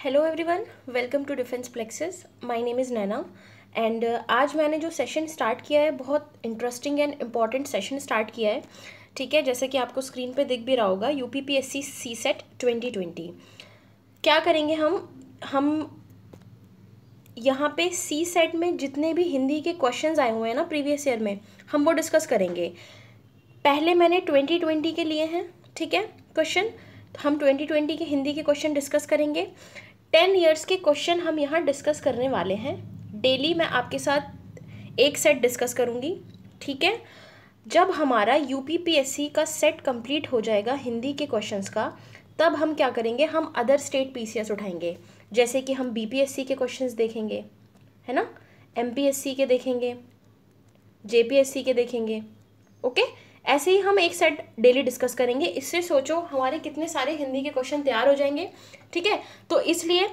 Hello everyone welcome to defence plexes my name is Naina and आज मैंने जो session start किया है, बहुत interesting and important session start किया है। ठीक है, जैसे कि आपको स्क्रीन पे दिख भी रहा होगा U P P S C C set twenty twenty क्या करेंगे हम? हम यहाँ पे सी सेट में जितने भी हिंदी के क्वेश्चंस आए हुए हैं ना प्रीवियस ईयर में, हम वो डिस्कस करेंगे। पहले मैंने ट्वेंटी ट्वेंटी के लिए हैं, ठीक है क्वेश्चन तो हम ट्वेंटी ट्वेंटी के हिंदी के क्वेश्चन डिस्कस करेंगे। टेन ईयर्स के क्वेश्चन हम यहाँ डिस्कस करने वाले हैं। डेली मैं आपके साथ एक सेट डिस्कस करूँगी, ठीक है? जब हमारा U P P S C का सेट कंप्लीट हो जाएगा हिंदी के क्वेश्चंस का, तब हम क्या करेंगे? हम other state P C S उठाएँगे। जैसे कि हम बी पी एस सी के क्वेश्चंस देखेंगे, है ना? एम पी एस सी के देखेंगे जे पी एस सी के देखेंगे, ओके? ऐसे ही हम एक सेट डेली डिस्कस करेंगे। इससे सोचो हमारे कितने सारे हिंदी के क्वेश्चन तैयार हो जाएँगे, ठीक है? तो इसलिए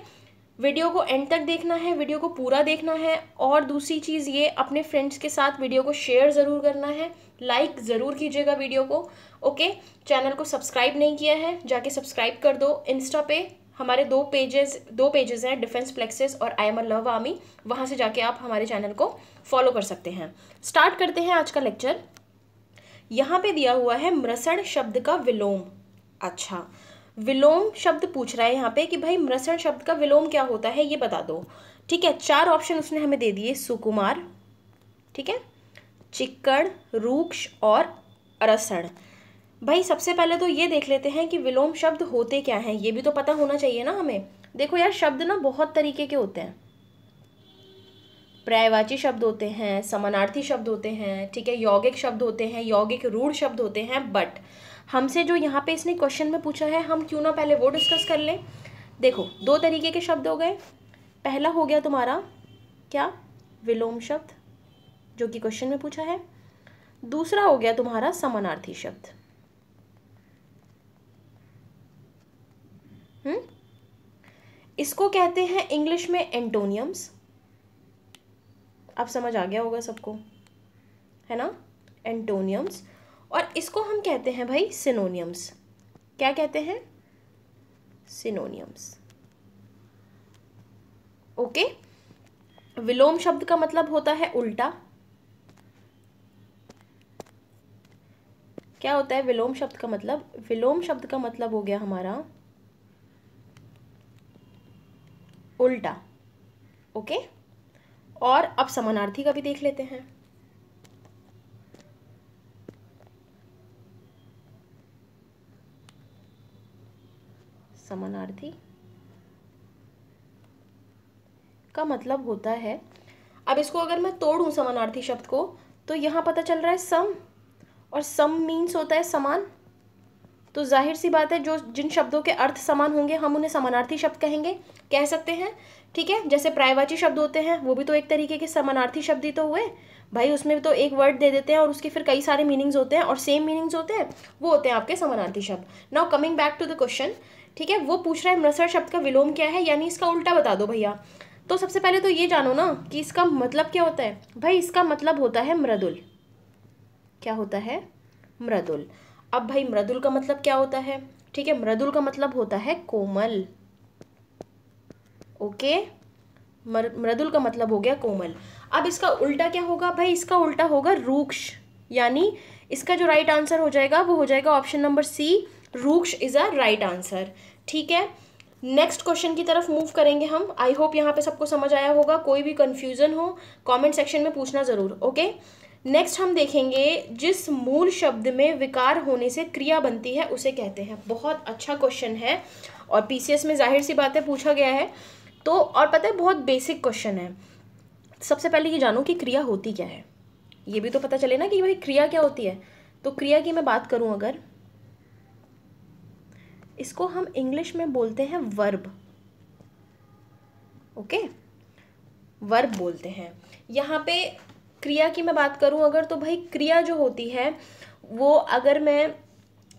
वीडियो को एंड तक देखना है वीडियो को पूरा देखना है और दूसरी चीज़ ये, अपने फ्रेंड्स के साथ वीडियो को शेयर ज़रूर करना है। लाइक ज़रूर कीजिएगा वीडियो को ओके चैनल को सब्सक्राइब नहीं किया है, जाके सब्सक्राइब कर दो। इंस्टा पे हमारे दो पेजेस दो पेजेस हैं डिफेंस प्लेक्सेस और आई एम लव आर्मी वहाँ से जाके आप हमारे चैनल को फॉलो कर सकते हैं। स्टार्ट करते हैं आज का लेक्चर यहाँ पे दिया हुआ है मृसण शब्द का विलोम। अच्छा विलोम शब्द पूछ रहा है यहाँ पे कि भाई मृसण शब्द का विलोम क्या होता है, ये बता दो। ठीक है, चार ऑप्शन उसने हमें दे दिए, सुकुमार, ठीक है, चिक्कड़, रूक्ष और अरसण। भाई सबसे पहले तो ये देख लेते हैं कि विलोम शब्द होते क्या हैं, ये भी तो पता होना चाहिए ना हमें। देखो यार, शब्द ना बहुत तरीके के होते हैं। पर्यायवाची शब्द होते हैं, समानार्थी शब्द होते हैं, ठीक है, यौगिक शब्द होते हैं, यौगिक रूढ़ शब्द होते हैं बट हमसे जो यहाँ पे इसने क्वेश्चन में पूछा है, हम क्यों ना पहले वो डिस्कस कर लें। देखो, दो तरीके के शब्द हो गए। पहला हो गया तुम्हारा, क्या? विलोम शब्द, जो कि क्वेश्चन में पूछा है। दूसरा हो गया तुम्हारा समानार्थी शब्द। हम्म? इसको कहते हैं इंग्लिश में एंटोनियम्स अब समझ आ गया होगा सबको, है ना? एंटोनियम्स और इसको हम कहते हैं भाई सिनोनियम्स क्या कहते हैं? सिनोनियम्स ओके विलोम शब्द का मतलब होता है उल्टा। क्या होता है विलोम शब्द का मतलब? विलोम शब्द का मतलब हो गया हमारा उल्टा। ओके और अब समानार्थी का भी देख लेते हैं। समानार्थी का मतलब होता है, अब इसको अगर मैं तोड़ूं समानार्थी शब्द को तो यहाँ पता चल रहा है सम, और सम मीन्स होता है समान तो ज़ाहिर सी बात है, जो जिन शब्दों के अर्थ समान होंगे, हम उन्हें समानार्थी शब्द कहेंगे, कह सकते हैं, ठीक है? जैसे प्रायवाची शब्द होते हैं, वो भी तो एक तरीके के समानार्थी शब्द ही तो हुए। भाई, उसमें तो एक वर्ड दे देते हैं और उसके फिर कई सारे मीनिंग्स होते हैं और सेम मीनिंग्स होते हैं, वो होते हैं आपके समानार्थी शब्द। Now coming back to the question ठीक है? वो पूछ रहा है मृसर शब्द का विलोम क्या है? यानी इसका उल्टा बता दो भैया। तो सबसे पहले तो ये जानो ना कि इसका मतलब क्या होता है। भाई, इसका मतलब होता है मृदुल। क्या होता है? मृदुल। अब भाई मृदुल का मतलब क्या होता है? ठीक है, मृदुल का मतलब होता है कोमल। ओके? मृदुल का मतलब हो गया कोमल। अब इसका उल्टा क्या होगा? भाई इसका उल्टा होगा रूक्ष। यानी इसका जो राइट आंसर हो जाएगा, वो हो जाएगा ऑप्शन नंबर सी रूक्ष इज़ अ राइट आंसर ठीक है? नेक्स्ट क्वेश्चन की तरफ़ मूव करेंगे हम। आई होप यहाँ पे सबको समझ आया होगा। कोई भी कंफ्यूजन हो कमेंट सेक्शन में पूछना ज़रूर। ओके? नेक्स्ट हम देखेंगे जिस मूल शब्द में विकार होने से क्रिया बनती है, उसे कहते हैं। बहुत अच्छा क्वेश्चन है और पीसीएस में ज़ाहिर सी बातें पूछा गया है। तो और पता है, बहुत बेसिक क्वेश्चन है। सबसे पहले ये जानो कि क्रिया होती क्या है। ये भी तो पता चले ना कि भाई क्रिया क्या होती है। तो क्रिया की मैं बात करूँ अगर। इसको हम इंग्लिश में बोलते हैं वर्ब ओके वर्ब बोलते हैं। यहाँ पे क्रिया की मैं बात करूँ अगर तो भाई क्रिया जो होती है, वो अगर मैं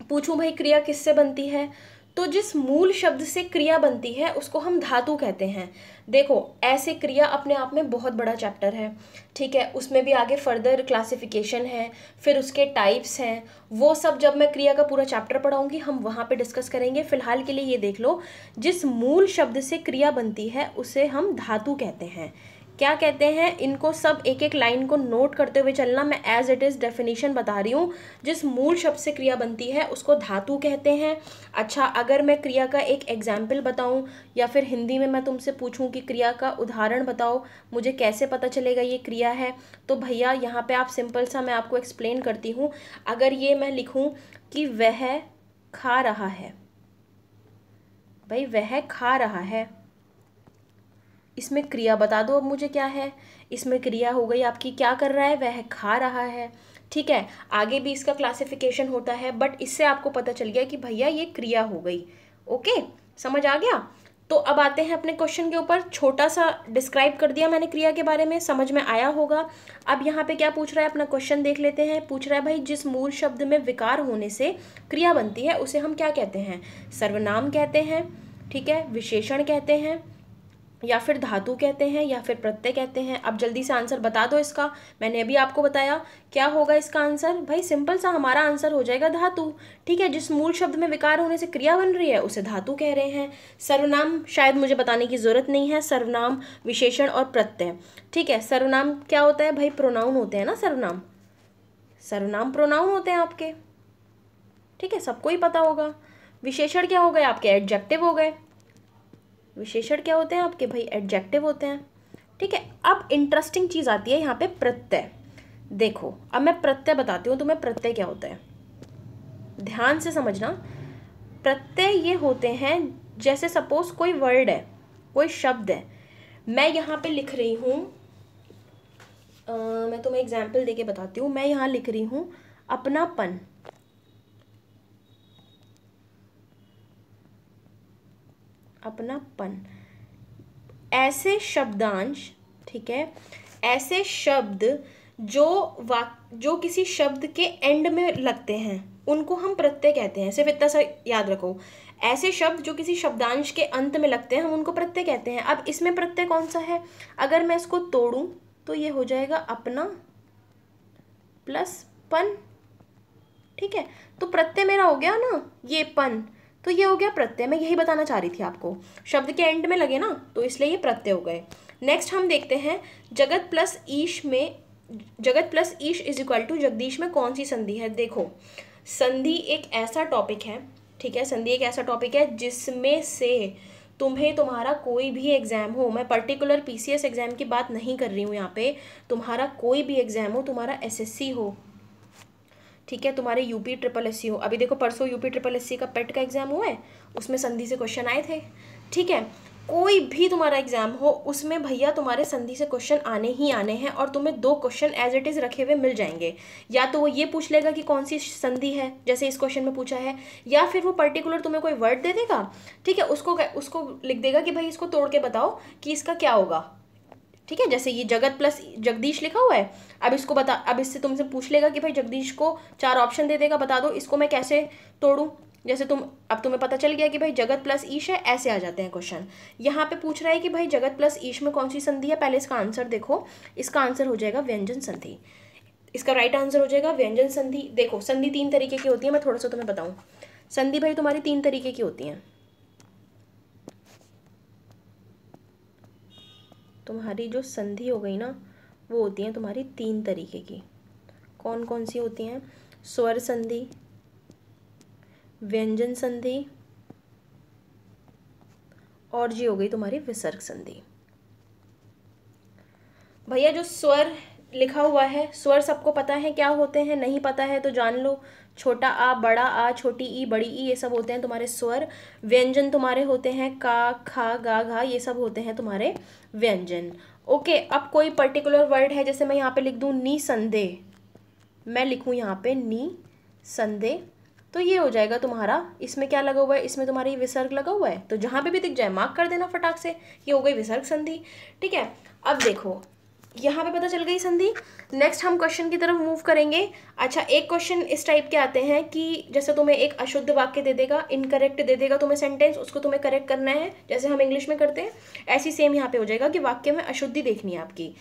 पूछूँ भाई क्रिया किससे बनती है तो जिस मूल शब्द से क्रिया बनती है, उसको हम धातु कहते हैं। देखो, ऐसे क्रिया अपने आप में बहुत बड़ा चैप्टर है, ठीक है? उसमें भी आगे फर्दर क्लासिफिकेशन है, फिर उसके टाइप्स हैं, वो सब जब मैं क्रिया का पूरा चैप्टर पढ़ाऊँगी, हम वहाँ पे डिस्कस करेंगे। फ़िलहाल के लिए ये देख लो, जिस मूल शब्द से क्रिया बनती है, उसे हम धातु कहते हैं। क्या कहते हैं, इनको सब एक एक लाइन को नोट करते हुए चलना मैं एज इट इज़ डेफिनेशन बता रही हूँ। जिस मूल शब्द से क्रिया बनती है, उसको धातु कहते हैं। अच्छा अगर मैं क्रिया का एक एग्ज़ाम्पल बताऊँ, या फिर हिंदी में मैं तुमसे पूछूँ कि क्रिया का उदाहरण बताओ, मुझे कैसे पता चलेगा ये क्रिया है? तो भैया, यहाँ पर आप सिंपल सा मैं आपको एक्सप्लेन करती हूँ। अगर ये मैं लिखूँ कि वह खा रहा है। भाई, वह खा रहा है। इसमें क्रिया बता दो अब मुझे क्या है। इसमें क्रिया हो गई आपकी, क्या कर रहा है? वह खा रहा है। ठीक है, आगे भी इसका क्लासिफिकेशन होता है बट इससे आपको पता चल गया कि भैया ये क्रिया हो गई। ओके समझ आ गया? तो अब आते हैं अपने क्वेश्चन के ऊपर। छोटा सा डिस्क्राइब कर दिया मैंने क्रिया के बारे में, समझ में आया होगा। अब यहाँ पे क्या पूछ रहा है? अपना क्वेश्चन देख लेते हैं। पूछ रहा है, भाई, जिस मूल शब्द में विकार होने से क्रिया बनती है, उसे हम क्या कहते हैं? सर्वनाम कहते हैं। ठीक है, विशेषण कहते हैं। या फिर धातु कहते हैं या फिर प्रत्यय कहते हैं। अब जल्दी से आंसर बता दो इसका। मैंने अभी आपको बताया क्या होगा इसका आंसर। भाई, सिंपल सा हमारा आंसर हो जाएगा धातु। ठीक है, जिस मूल शब्द में विकार होने से क्रिया बन रही है, उसे धातु कह रहे हैं। सर्वनाम शायद मुझे बताने की ज़रूरत नहीं है। सर्वनाम, विशेषण और प्रत्यय। ठीक है, सर्वनाम क्या होता है भाई? प्रोनाउन होते हैं ना सर्वनाम। सर्वनाम प्रोनाउन होते हैं आपके। ठीक है, सबको ही पता होगा। विशेषण क्या हो गए? आपके एडजेक्टिव हो गए। विशेषण क्या होते हैं? आपके भाई एडजेक्टिव होते हैं। ठीक है, अब इंटरेस्टिंग चीज़ आती है यहाँ पे प्रत्यय। देखो, अब मैं प्रत्यय बताती हूँ, तुम्हें प्रत्यय क्या होता है? ध्यान से समझना। प्रत्यय ये होते हैं, जैसे सपोज़ कोई वर्ड है, कोई शब्द है। मैं यहाँ पे लिख रही हूँ मैं तुम्हें एग्ज़ाम्पल देके बताती हूँ। मैं यहाँ लिख रही हूँ, अपनापन। अपनापन। ऐसे शब्दांश, ठीक है, ऐसे शब्द जो वाक, जो किसी शब्द के एंड में लगते हैं, उनको हम प्रत्यय कहते हैं, सिर्फ़ इतना सा याद रखो। ऐसे शब्द जो किसी शब्दांश के अंत में लगते हैं, हम उनको प्रत्यय कहते हैं। अब इसमें प्रत्यय कौन सा है? अगर मैं इसको तोड़ूं तो ये हो जाएगा अपना प्लस पन। ठीक है तो प्रत्यय मेरा हो गया ना, ये पन। तो ये हो गया प्रत्यय, मैं यही बताना चाह रही थी आपको। शब्द के एंड में लगे ना तो इसलिए ये प्रत्यय हो गए। नेक्स्ट हम देखते हैं, जगत प्लस ईश में, जगत प्लस ईश इज़ इक्वल टू जगदीश में कौन सी संधि है? देखो, संधि एक ऐसा टॉपिक है, ठीक है? संधि एक ऐसा टॉपिक है जिसमें से तुम्हें तुम्हारा कोई भी एग्ज़ाम हो, मैं पर्टिकुलर पीसीएस एग्ज़ाम की बात नहीं कर रही हूँ यहाँ पे, तुम्हारा कोई भी एग्ज़ाम हो, तुम्हारा एसएससी हो ठीक है, तुम्हारे यूपी ट्रिपल एससी हो। अभी देखो, परसों यूपी ट्रिपल एससी का पेट का एग्ज़ाम हुआ है, उसमें संधि से क्वेश्चन आए थे। ठीक है, कोई भी तुम्हारा एग्ज़ाम हो, उसमें भैया तुम्हारे संधि से क्वेश्चन आने ही आने हैं और तुम्हें दो क्वेश्चन एज इट इज़ रखे हुए मिल जाएँगे। या तो वो ये पूछ लेगा कि कौन सी संधि है, जैसे इस क्वेश्चन में पूछा है, या फिर वो पर्टिकुलर तुम्हें कोई वर्ड दे देगा, ठीक है, उसको उसको लिख देगा कि भाई इसको तोड़ के बताओ कि इसका क्या होगा। ठीक है, जैसे ये जगत प्लस जगदीश लिखा हुआ है। अब इसको बता, अब इससे तुमसे पूछ लेगा कि भाई जगदीश को चार ऑप्शन दे देगा, बता दो, इसको मैं कैसे तोड़ूँ? जैसे तुम, अब तुम्हें पता चल गया कि भाई जगत प्लस ईश है, ऐसे आ जाते हैं क्वेश्चन यहाँ पे पूछ रहा है कि भाई जगत प्लस ईश में कौन सी संधि है? पहले इसका आंसर देखो। इसका आंसर हो जाएगा व्यंजन संधि। इसका राइट आंसर हो जाएगा व्यंजन संधि। देखो, संधि तीन तरीके की होती है, मैं थोड़ा सा तुम्हें बताऊँ। संधि भाई तुम्हारी तीन तरीके की होती हैं। तुम्हारी जो संधि हो गई ना, वो होती हैं तुम्हारी तीन तरीके की। कौन कौन सी होती हैं? स्वर संधि, व्यंजन संधि, और जी हो गई तुम्हारी विसर्ग संधि। भैया, जो स्वर लिखा हुआ है, स्वर सबको पता है, क्या होते हैं, नहीं पता है तो जान लो। छोटा आ, बड़ा आ, छोटी ई, बड़ी ई, ये सब होते हैं तुम्हारे स्वर। व्यंजन तुम्हारे होते हैं का, खा, गा, घा, ये सब होते हैं तुम्हारे व्यंजन। ओके, अब कोई पर्टिकुलर वर्ड है, जैसे मैं यहाँ पे लिख दूँ नी संदे मैं लिखूँ यहाँ पे नी संदे तो ये हो जाएगा तुम्हारा, इसमें क्या लगा हुआ है? इसमें तुम्हारी विसर्ग लगा हुआ है? तो जहाँ पे भी दिख जाए मार्क कर देना फटाक से, ये हो गई विसर्ग संधि। ठीक है, अब देखो यहाँ पे पता चल गई संधि। नेक्स्ट हम क्वेश्चन की तरफ़ मूव करेंगे। अच्छा एक क्वेश्चन इस टाइप के आते हैं कि जैसे तुम्हें एक अशुद्ध वाक्य दे देगा इनकरेक्ट दे देगा तुम्हें सेंटेंस उसको तुम्हें करेक्ट करना है, जैसे हम इंग्लिश में करते हैं, ऐसी सेम यहाँ पे हो जाएगा कि वाक्य में अशुद्धि देखनी है आपकी।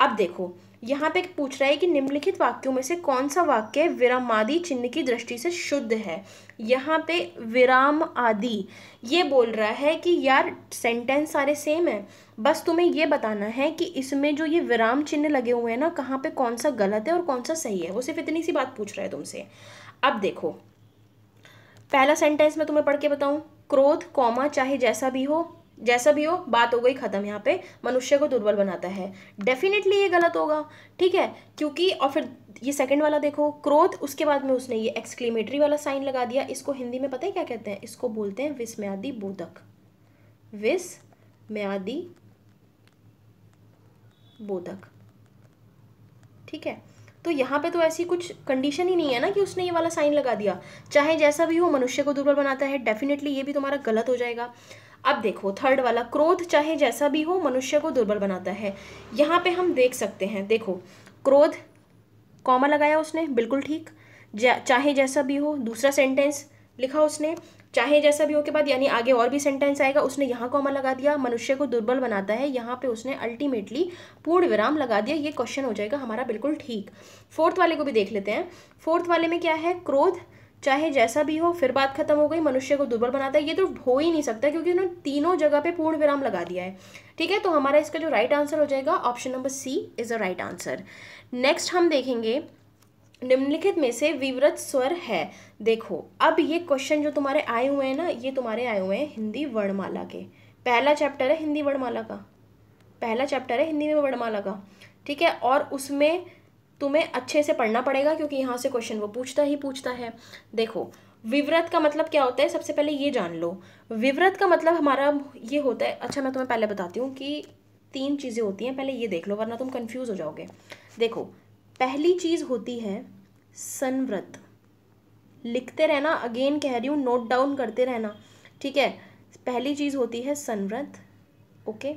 अब देखो यहाँ पे पूछ रहा है कि निम्नलिखित वाक्यों में से कौन सा वाक्य विरामादि चिन्ह की दृष्टि से शुद्ध है? यहाँ पे विराम आदि। ये बोल रहा है कि यार सेंटेंस सारे सेम है। बस तुम्हें ये बताना है कि इसमें जो ये विराम चिन्ह लगे हुए हैं ना, कहाँ पे कौन सा गलत है और कौन सा सही है? वो सिर्फ़ इतनी सी बात पूछ रहा है तुमसे। अब देखो। पहला सेंटेंस मैं तुम्हें पढ़ के बताऊँ। क्रोध, कौमा, चाहे जैसा भी हो जैसा भी हो, बात हो गई, ख़त्म। यहाँ पे मनुष्य को दुर्बल बनाता है। डेफिनेटली ये गलत होगा, ठीक है? क्योंकि, और फिर ये सेकंड वाला देखो, क्रोध, उसके बाद में उसने ये एक्सक्लेमेटरी वाला साइन लगा दिया। इसको हिंदी में पता है क्या कहते हैं? इसको बोलते हैं विस्मयादि बोधक। विस्मयादि बोधक। ठीक है? तो यहाँ पे तो ऐसी कुछ कंडीशन ही नहीं है ना कि उसने ये वाला साइन लगा दिया। चाहे जैसा भी हो, मनुष्य को दुर्बल बनाता है। डेफिनेटली ये भी तुम्हारा गलत हो जाएगा। अब देखो थर्ड वाला, क्रोध चाहे जैसा भी हो, मनुष्य को दुर्बल बनाता है। यहाँ पे हम देख सकते हैं, देखो, क्रोध कॉमा लगाया उसने, बिल्कुल ठीक। चाहे जैसा भी हो, दूसरा सेंटेंस लिखा उसने, चाहे जैसा भी हो के बाद, यानी आगे और भी सेंटेंस आएगा, उसने यहाँ कॉमा लगा दिया, मनुष्य को दुर्बल बनाता है, यहाँ पे उसने अल्टीमेटली पूर्ण विराम लगा दिया, ये क्वेश्चन हो जाएगा हमारा बिल्कुल ठीक। फोर्थ वाले को भी देख लेते हैं। फोर्थ वाले में क्या है? क्रोध चाहे जैसा भी हो, फिर बात खत्म हो गई, मनुष्य को दुर्बल बनाता है। ये तो हो ही नहीं सकता क्योंकि उन्होंने तीनों जगह पे पूर्ण विराम लगा दिया है। ठीक है तो हमारा इसका जो राइट आंसर हो जाएगा option number C is a right answer next हम देखेंगे, निम्नलिखित में से विवृत स्वर है। देखो, अब ये क्वेश्चन जो तुम्हारे आए हुए हैं ना, ये तुम्हारे आए हुए हैं हिंदी वर्णमाला के। पहला चैप्टर है हिंदी वर्णमाला का। पहला चैप्टर है हिंदी में वर्णमाला का। ठीक है, और उसमें तुम्हें अच्छे से पढ़ना पड़ेगा क्योंकि यहाँ से क्वेश्चन वो पूछता ही पूछता है। देखो विव्रत का मतलब क्या होता है? सबसे पहले ये जान लो। विव्रत का मतलब हमारा ये होता है अच्छा मैं तुम्हें पहले बताती हूँ कि तीन चीज़ें होती हैं, पहले ये देख लो, वरना तुम कन्फ्यूज़ हो जाओगे। देखो, पहली चीज़ होती है संव्रत लिखते रहना अगेन कह रही हूँ नोट डाउन करते रहना, ठीक है? पहली चीज़ होती है संव्रत ओके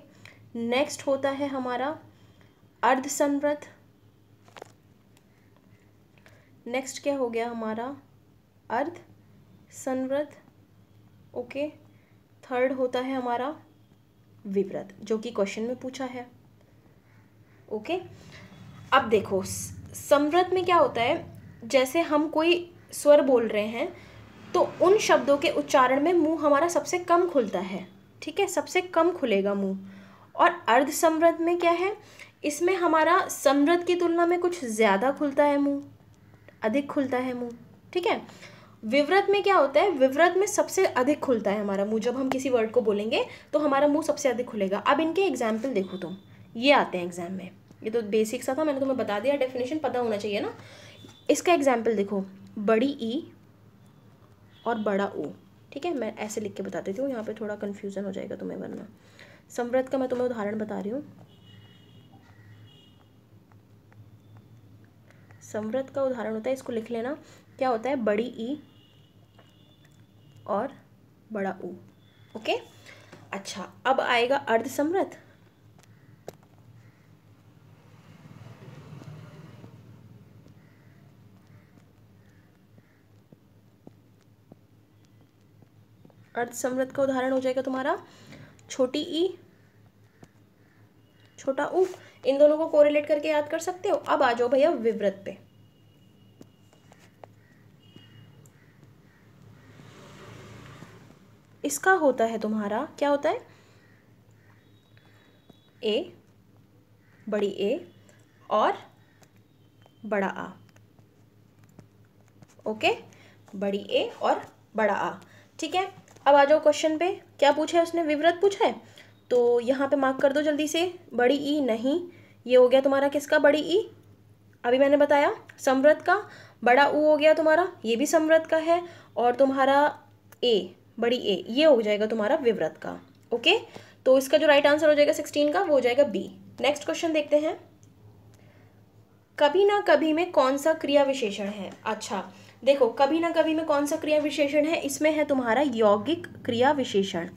नेक्स्ट होता है हमारा अर्ध संव्रत नेक्स्ट क्या हो गया हमारा? अर्ध संव्रत ओके थर्ड होता है हमारा विव्रत जो कि क्वेश्चन में पूछा है। ओके अब देखो समृद्ध में क्या होता है? जैसे हम कोई स्वर बोल रहे हैं तो उन शब्दों के उच्चारण में मुँह हमारा सबसे कम खुलता है। ठीक है? सबसे कम खुलेगा मुँह। और अर्ध समृद्ध में क्या है? इसमें हमारा समृद्ध की तुलना में कुछ ज़्यादा खुलता है मुँह। अधिक खुलता है मुँह, ठीक है? विव्रत में क्या होता है? विव्रत में सबसे अधिक खुलता है हमारा मुँह। जब हम किसी वर्ड को बोलेंगे तो हमारा मुँह सबसे अधिक खुलेगा। अब इनके एग्ज़ाम्पल देखो तुम। ये आते हैं एग्ज़ाम में। ये तो बेसिक सा था, मैंने तुम्हें बता दिया। डेफिनेशन पता होना चाहिए ना। इसका एग्ज़ाम्पल देखो। बड़ी ई और बड़ा ओ ठीक है? मैं ऐसे लिख के बता देती हूँ। यहाँ पे थोड़ा कन्फ्यूज़न हो जाएगा तुम्हें, वरना। समृद्ध का मैं तुम्हें उदाहरण बता रही हूँ। समृद्ध का उदाहरण होता है, इसको लिख लेना। क्या होता है? बड़ी ई और बड़ा ऊ। ओके? अच्छा अब आएगा अर्ध समृद्ध। अर्ध समृद्ध का उदाहरण हो जाएगा तुम्हारा। छोटी ई, छोटा ऊ। इन दोनों को कोरिलेट करके याद कर सकते हो? अब आ जाओ भैया विव्रत पे। इसका होता है तुम्हारा, क्या होता है? ए बड़ी ए और बड़ा आ ओके बड़ी ए और बड़ा आ ठीक है? अब आ जाओ क्वेश्चन पे। क्या पूछा है उसने? विवृत पूछा है? तो यहाँ पे मार्क कर दो जल्दी से। बड़ी ई नहीं। ये हो गया तुम्हारा किसका? बड़ी ई अभी मैंने बताया, समृद्ध का। बड़ा ऊ हो गया तुम्हारा। ये भी समृद्ध का है। और तुम्हारा ए बड़ी ए ये हो जाएगा तुम्हारा विव्रत का ओके तो इसका जो राइट आंसर हो जाएगा सिक्सटीन का, वो हो जाएगा बी नेक्स्ट क्वेश्चन देखते हैं। कभी ना कभी में कौन सा क्रिया विशेषण है? अच्छा देखो, कभी ना कभी में कौन सा क्रिया विशेषण है? इसमें है तुम्हारा यौगिक क्रिया विशेषण।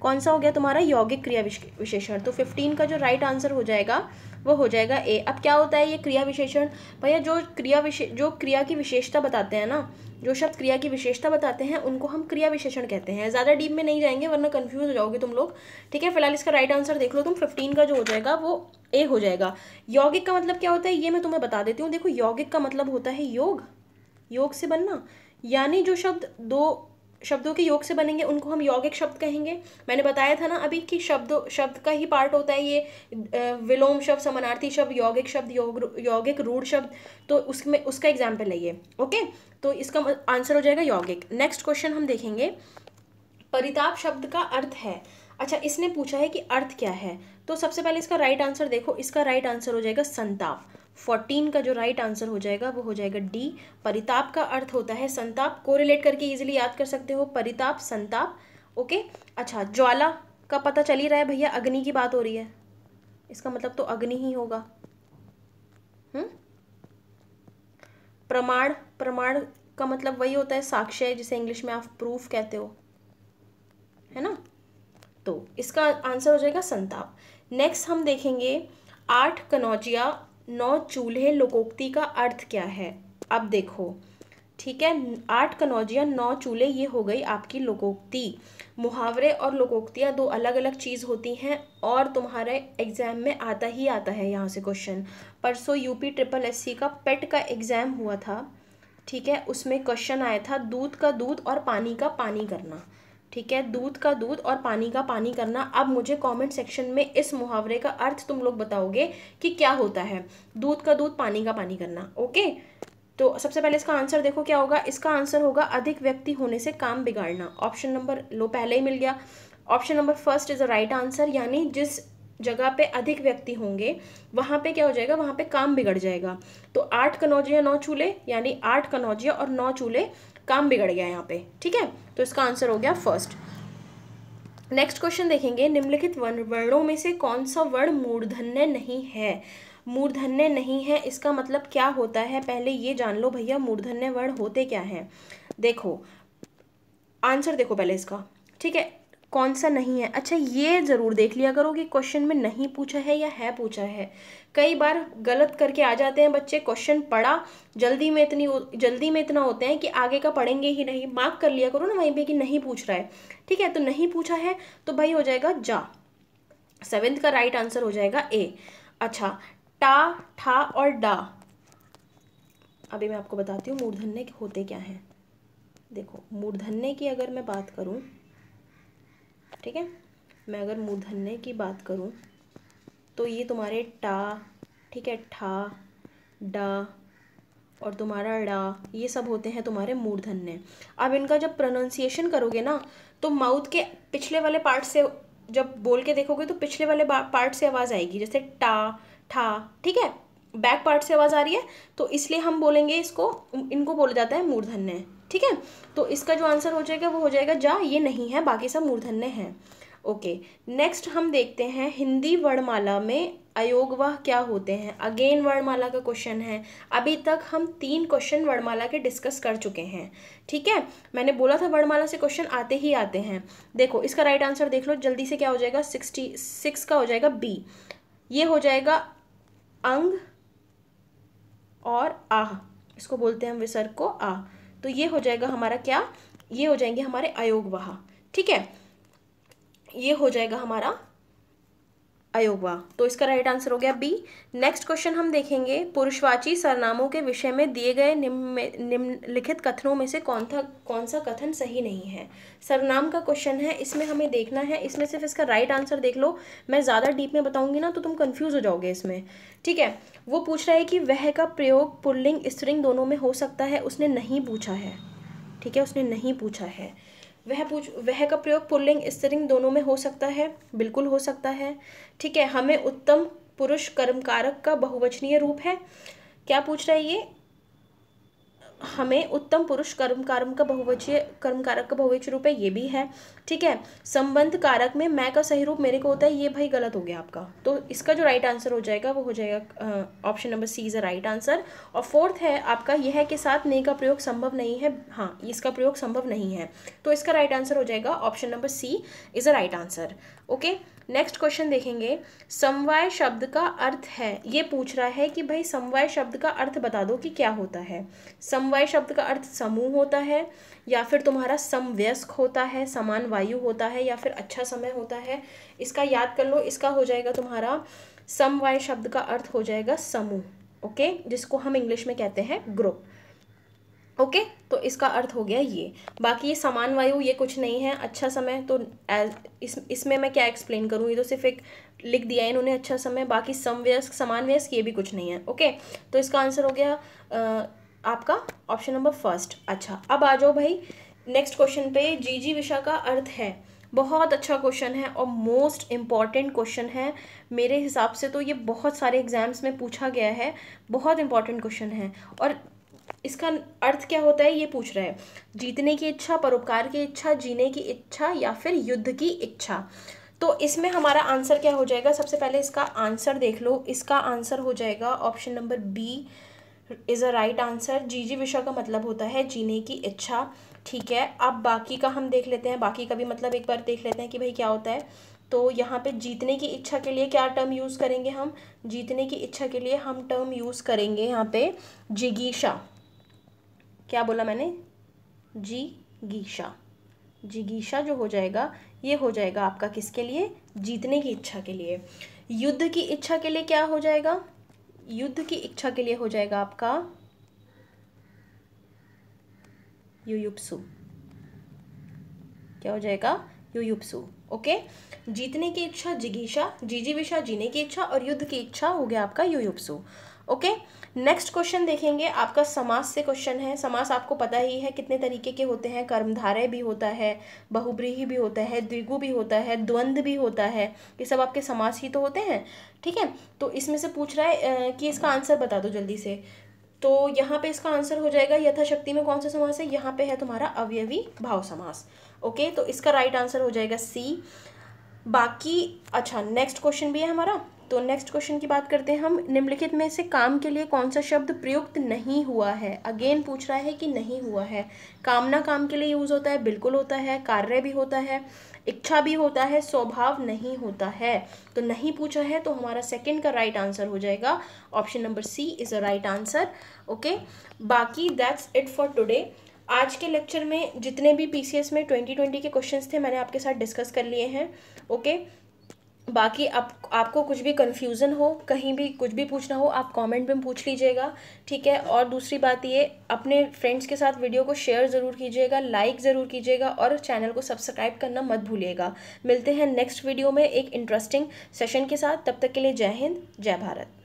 कौन सा हो गया तुम्हारा यौगिक क्रिया विशेषण? तो फिफ्टीन का जो राइट आंसर हो जाएगा वो हो जाएगा ए अब क्या होता है ये क्रिया विशेषण? भैया, जो क्रिया विशे, जो क्रिया की विशेषता बताते हैं ना, जो शब्द क्रिया की विशेषता बताते हैं, उनको हम क्रिया विशेषण कहते हैं। ज़्यादा डीप में नहीं जाएँगे, वरना कन्फ्यूज़ हो जाओगे तुम लोग। ठीक है, फ़िलहाल इसका राइट आंसर देख लो तुम। फिफ्टीन का जो हो जाएगा, वो ए हो जाएगा। यौगिक का मतलब क्या होता है? ये मैं तुम्हें बता देती हूँ। देखो, यौगिक का मतलब होता है योग। योग से बनना। यानी जो शब्द दो शब्दों के योग से बनेंगे, उनको हम यौगिक शब्द कहेंगे। मैंने बताया था ना अभी कि शब्द शब्द का ही पार्ट होता है ये विलोम शब्द, समानार्थी शब्द, यौगिक शब्द, योग, यौगिक, रूढ़ शब्द। तो उसमें, उसका एग्ज़ाम्पल है ये ओके तो इसका आंसर हो जाएगा यौगिक। नेक्स्ट क्वेश्चन हम देखेंगे। परिताप शब्द का अर्थ है। अच्छा इसने पूछा है कि अर्थ क्या है? तो सबसे पहले इसका राइट आंसर देखो। इसका राइट आंसर हो जाएगा संताप। फोर्टीन का जो राइट right आंसर हो जाएगा, वो हो जाएगा डी परिताप का अर्थ होता है संताप। को रिलेट करके इजीली याद कर सकते हो। परिताप, संताप। ओके अच्छा ज्वाला का पता चल ही रहा है भैया। अग्नि की बात हो रही है। इसका मतलब तो अग्नि ही होगा। हम्म? प्रमाण प्रमाण का मतलब वही होता है साक्ष्य, जिसे इंग्लिश में आप प्रूफ कहते हो। है ना? तो इसका आंसर हो जाएगा संताप। नेक्स्ट हम देखेंगे आठ कनौजिया नौ चूल्हे लोकोक्ति का अर्थ क्या है? अब देखो। ठीक है? आठ कनौजिया, नौ चूल्हे, ये हो गई आपकी लोकोक्ति। मुहावरे और लोकोक्तियाँ दो अलग अलग चीज़ होती हैं और तुम्हारे एग्ज़ाम में आता ही आता है यहाँ से क्वेश्चन। परसों यूपी ट्रिपल एससी का पेट का एग्ज़ाम हुआ था। ठीक है? उसमें क्वेश्चन आया था, दूध का दूध और पानी का पानी करना। ठीक है? दूध का दूध और पानी का पानी करना। अब मुझे कमेंट सेक्शन में इस मुहावरे का अर्थ तुम लोग बताओगे कि क्या होता है। दूध का दूध, पानी का पानी करना। ओके? तो सबसे पहले इसका आंसर देखो क्या होगा। इसका आंसर होगा अधिक व्यक्ति होने से काम बिगाड़ना। ऑप्शन नंबर लो, पहले ही मिल गया। Option number first is a right answer यानी जिस जगह पे अधिक व्यक्ति होंगे, वहाँ पे क्या हो जाएगा? वहाँ पे काम बिगड़ जाएगा। तो आठ कनौजिया नौ चूल्हे, यानी आठ कनौजिया और नौ चूल्हे काम बिगड़ गया यहाँ पे, ठीक है? तो इसका आंसर हो गया फ़र्स्ट नेक्स्ट क्वेश्चन देखेंगे, निम्नलिखित वर्णों में से कौन सा वर्ण मूर्धन्य नहीं है? मूर्धन्य नहीं है, इसका मतलब क्या होता है? पहले ये जान लो भैया, मूर्धन्य वर्ण होते क्या हैं? देखो आंसर देखो पहले इसका, ठीक है? कौन सा नहीं है? अच्छा ये ज़रूर देख लिया करो कि क्वेश्चन में नहीं पूछा है या है पूछा है। कई बार गलत करके आ जाते हैं बच्चे क्वेश्चन पढ़ा, जल्दी में इतनी जल्दी में इतना होते हैं कि आगे का पढ़ेंगे ही नहीं। मार्क कर लिया करो ना वहीं पे कि नहीं पूछ रहा है। ठीक है तो नहीं पूछा है तो भाई हो जाएगा जा। सेवेंथ का राइट आंसर हो जाएगा ए अच्छा टा, ठा और डा। अभी मैं आपको बताती हूँ मूर्धन्य होते क्या हैं। देखो, मूर्धन्य की अगर मैं बात करूँ ठीक है? मैं अगर मूर्धन्य की बात करूँ तो ये तुम्हारे टा, ठीक है, ठा, डा और तुम्हारा डा, ये सब होते हैं तुम्हारे मूर्धन्य। अब इनका जब प्रोनाउंसिएशन करोगे ना तो माउथ के पिछले वाले पार्ट से जब बोल के देखोगे तो पिछले वाले पार्ट से आवाज़ आएगी, जैसे टा, ठा, ठीक है? बैक पार्ट से आवाज़ आ रही है तो इसलिए हम बोलेंगे इसको, इनको बोला जाता है मूर्धन्य। ठीक है? तो इसका जो आंसर हो जाएगा, वो हो जाएगा, जा, ये नहीं है, बाकी सब मूर्धन्य हैं। ओके नेक्स्ट हम देखते हैं हिंदी वर्णमाला में अयोगवाह क्या होते हैं? अगेन वर्णमाला का क्वेश्चन है। अभी तक हम तीन क्वेश्चन वर्णमाला के डिस्कस कर चुके हैं। ठीक है? मैंने बोला था वर्णमाला से क्वेश्चन आते ही आते हैं। देखो, इसका राइट आंसर देख लो, जल्दी से क्या हो जाएगा? सिक्सटी सिक्स का हो जाएगा बी ये हो जाएगा अंग और आह। इसको बोलते हैं हम विसर्ग को आ तो ये हो जाएगा हमारा क्या? ये हो जाएँगे हमारे अयोगवाह ठीक है? ये हो जाएगा हमारा अयोगवा तो इसका राइट आंसर हो गया बी नेक्स्ट क्वेश्चन हम देखेंगे, पुरुषवाची सरनामों के विषय में दिए गए निम्नलिखित कथनों में से कौन था, कौन सा कथन सही नहीं है? सरनाम का क्वेश्चन है, इसमें हमें देखना है, इसमें सिर्फ़ इसका राइट आंसर देख लो। मैं ज़्यादा डीप में बताऊँगी ना तो तुम कन्फ्यूज़ हो जाओगे इसमें। ठीक है? वो पूछ रहा है कि वह का प्रयोग पुल्लिंग, स्त्रिंग दोनों में हो सकता है, उसने नहीं पूछा है। ठीक है? उसने नहीं पूछा है। वह पूछ, वह का प्रयोग पुल्लिंग स्त्रिंग दोनों में हो सकता है। बिल्कुल हो सकता है। ठीक है, हमें उत्तम पुरुष कर्मकारक का बहुवचनीय रूप है। क्या पूछ रहा है ये? हमें उत्तम पुरुष कर्म कारम का बहुवचीय कर्म कारक का बहुवचय रूप है, ये भी है। ठीक है? संबंध कारक में मैं का सही रूप मेरे को होता है, ये भाई गलत हो गया आपका। तो इसका जो राइट आंसर हो जाएगा, वो हो जाएगा option number C is a right answer और फोर्थ है आपका, यह है के साथ ने का प्रयोग संभव नहीं है। हाँ इसका प्रयोग संभव नहीं है। तो इसका राइट आंसर हो जाएगा option number C is a right answer okay next question देखेंगे। समवाय शब्द का अर्थ है, ये पूछ रहा है कि भाई समवाय शब्द का अर्थ बता दो कि क्या होता है। समवाय शब्द का अर्थ समूह होता है, या फिर तुम्हारा समवयस्क होता है, समान वायु होता है, या फिर अच्छा समय होता है। इसका याद कर लो, इसका हो जाएगा तुम्हारा, समवाय शब्द का अर्थ हो जाएगा समूह, ओके, जिसको हम इंग्लिश में कहते हैं ग्रुप। ओके? तो इसका अर्थ हो गया ये। बाकी ये समान वायु ये कुछ नहीं है। अच्छा समय तो एज इस इसमें मैं क्या एक्सप्लेन करूँ? ये तो सिर्फ़ एक लिख दिया है इन्होंने अच्छा समय। बाकी समव्यस्क समान व्यस्क ये भी कुछ नहीं है। ओके? तो इसका आंसर हो गया आ, आपका ऑप्शन नंबर फ़र्स्ट अच्छा अब आ जाओ भाई नेक्स्ट क्वेश्चन पे। जी जी विषा का अर्थ है बहुत अच्छा क्वेश्चन है और मोस्ट इंपॉर्टेंट क्वेश्चन है। मेरे हिसाब से तो ये बहुत सारे एग्ज़ाम्स में पूछा गया है बहुत इंपॉर्टेंट क्वेश्चन है। और इसका अर्थ क्या होता है, ये पूछ रहा है। जीतने की इच्छा, परोपकार की इच्छा, जीने की इच्छा या फिर युद्ध की इच्छा? तो इसमें हमारा आंसर क्या हो जाएगा? सबसे पहले इसका आंसर देख लो। इसका आंसर हो जाएगा option number B is a right answer जी जी विषय का मतलब होता है जीने की इच्छा। ठीक है, अब बाकी का हम देख लेते हैं। बाकी का भी मतलब एक बार देख लेते हैं कि भाई क्या होता है। तो यहाँ पे जीतने की इच्छा के लिए क्या टर्म यूज़ करेंगे हम? जीतने की इच्छा के लिए हम टर्म यूज़ करेंगे यहाँ पे जिगीशा। क्या बोला मैंने? जी, गीशा। जिगीशा जो हो जाएगा, ये हो जाएगा आपका किसके लिए? जीतने की इच्छा के लिए। युद्ध की इच्छा के लिए क्या हो जाएगा? युद्ध की इच्छा के लिए हो जाएगा आपका युयुप्सु। क्या हो जाएगा? युयुप्सु। ओके? जीतने की इच्छा जिगीशा जीजीविशा जीने की इच्छा और युद्ध की इच्छा हो गया आपका युयुप्सु। ओके नेक्स्ट क्वेश्चन देखेंगे। आपका समास से क्वेश्चन है। समास आपको पता ही है कितने तरीके के होते हैं। कर्मधारय भी होता है, बहुब्रीही भी होता है, द्विगु भी होता है द्वंद्व भी होता है। ये सब आपके समास ही तो होते हैं। ठीक है? तो इसमें से पूछ रहा है कि इसका आंसर बता दो जल्दी से। तो यहाँ पे इसका आंसर हो जाएगा, यथाशक्ति में कौन सा समास है? यहाँ पे है तुम्हारा अवयवी भाव समास। ओके तो इसका राइट आंसर हो जाएगा सी बाकी अच्छा नेक्स्ट क्वेश्चन भी है हमारा। तो नेक्स्ट क्वेश्चन की बात करते हैं हम। निम्नलिखित में से काम के लिए कौन सा शब्द प्रयुक्त नहीं हुआ है? अगेन पूछ रहा है कि नहीं हुआ है। कामना काम के लिए यूज़ होता है, बिल्कुल होता है, कार्य भी होता है, इच्छा भी होता है, स्वभाव नहीं होता है। तो नहीं पूछा है तो हमारा सेकंड का राइट आंसर हो जाएगा। Option number C is a right answer okay बाकी दैट्स इट फॉर टुडे आज के लेक्चर में जितने भी पीसीएस में ट्वेंटी ट्वेंटी के क्वेश्चंस थे, मैंने आपके साथ डिस्कस कर लिए हैं ओके बाकी आप, आपको कुछ भी कन्फ्यूज़न हो, कहीं भी कुछ भी पूछना हो, आप कमेंट में पूछ लीजिएगा, ठीक है? और दूसरी बात ये, अपने फ्रेंड्स के साथ वीडियो को शेयर ज़रूर कीजिएगा लाइक ज़रूर कीजिएगा और चैनल को सब्सक्राइब करना मत भूलिएगा। मिलते हैं नेक्स्ट वीडियो में एक इंटरेस्टिंग सेशन के साथ। तब तक के लिए जय हिंद, जय भारत।